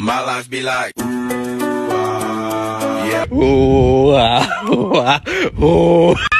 My life be like, ooh, ah, yeah. Ooh, ah, ooh, ah, ooh.